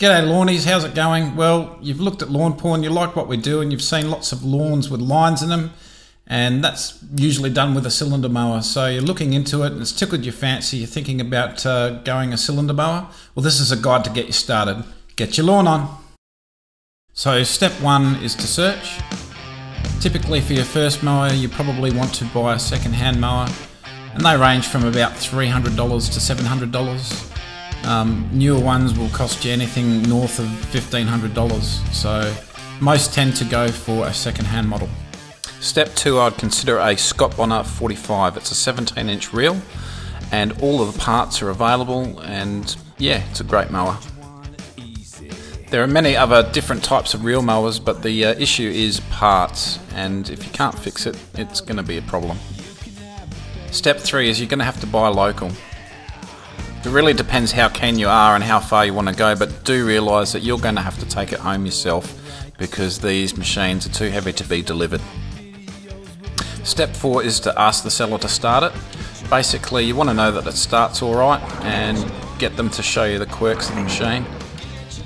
G'day lawnies, how's it going? Well, you've looked at lawn porn, you like what we do, and you've seen lots of lawns with lines in them, and that's usually done with a cylinder mower. So you're looking into it and it's tickled your fancy, you're thinking about uh, going a cylinder mower. Well, this is a guide to get you started. Get your lawn on. So step one is to search. Typically for your first mower, you probably want to buy a second-hand mower, and they range from about $300 to $700. Um, newer ones will cost you anything north of $1,500, so most tend to go for a second-hand model. Step 2 I'd consider a Scott Bonnar 45. It's a 17 inch reel and all of the parts are available and yeah, it's a great mower. There are many other different types of reel mowers but the uh, issue is parts and if you can't fix it, it's going to be a problem. Step 3 is you're going to have to buy local. It really depends how keen you are and how far you want to go, but do realise that you're going to have to take it home yourself because these machines are too heavy to be delivered. Step 4 is to ask the seller to start it. Basically, you want to know that it starts alright and get them to show you the quirks of the machine,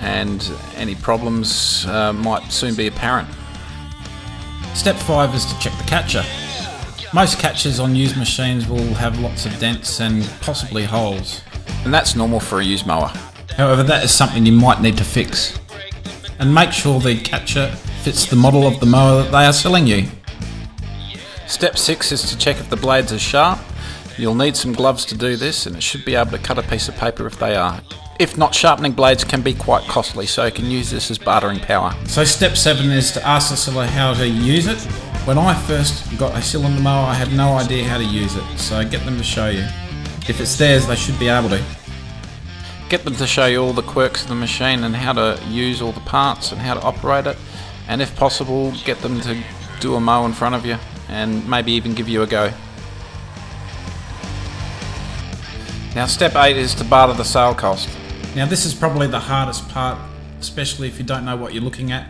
and any problems uh, might soon be apparent. Step 5 is to check the catcher. Most catchers on used machines will have lots of dents and possibly holes and that's normal for a used mower. However, that is something you might need to fix. And make sure the catcher fits the model of the mower that they are selling you. Step 6 is to check if the blades are sharp. You'll need some gloves to do this and it should be able to cut a piece of paper if they are. If not, sharpening blades can be quite costly, so you can use this as bartering power. So step 7 is to ask the seller how to use it. When I first got a cylinder mower, I had no idea how to use it, so get them to show you. If it's theirs, they should be able to. Get them to show you all the quirks of the machine and how to use all the parts and how to operate it. And if possible, get them to do a mow in front of you and maybe even give you a go. Now step 8 is to barter the sale cost. Now this is probably the hardest part, especially if you don't know what you're looking at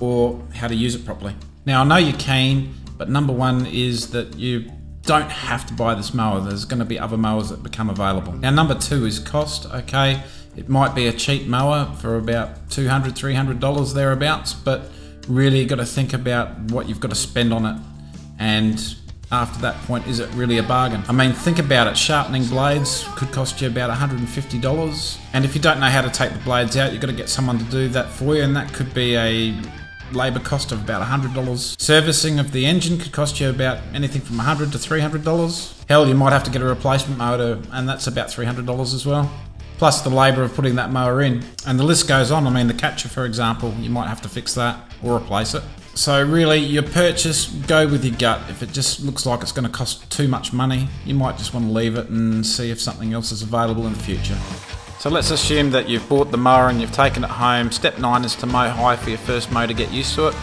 or how to use it properly. Now I know you're keen, but number one is that you don't have to buy this mower. There's going to be other mowers that become available. Now, number two is cost. Okay, it might be a cheap mower for about $200, $300 thereabouts, but really got to think about what you've got to spend on it. And after that point, is it really a bargain? I mean, think about it. Sharpening blades could cost you about $150. And if you don't know how to take the blades out, you've got to get someone to do that for you, and that could be a labour cost of about $100. Servicing of the engine could cost you about anything from 100 to $300. Hell, you might have to get a replacement motor, and that's about $300 as well. Plus the labour of putting that mower in. And the list goes on. I mean, the catcher, for example, you might have to fix that or replace it. So really, your purchase, go with your gut. If it just looks like it's going to cost too much money, you might just want to leave it and see if something else is available in the future. So let's assume that you've bought the mower and you've taken it home. Step 9 is to mow high for your first mow to get used to it.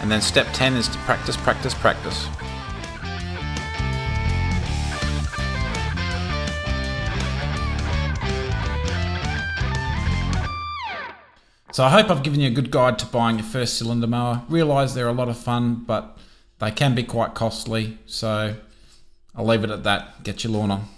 And then step 10 is to practice, practice, practice. So I hope I've given you a good guide to buying your first cylinder mower. Realise they're a lot of fun, but they can be quite costly. So I'll leave it at that. Get your lawn on.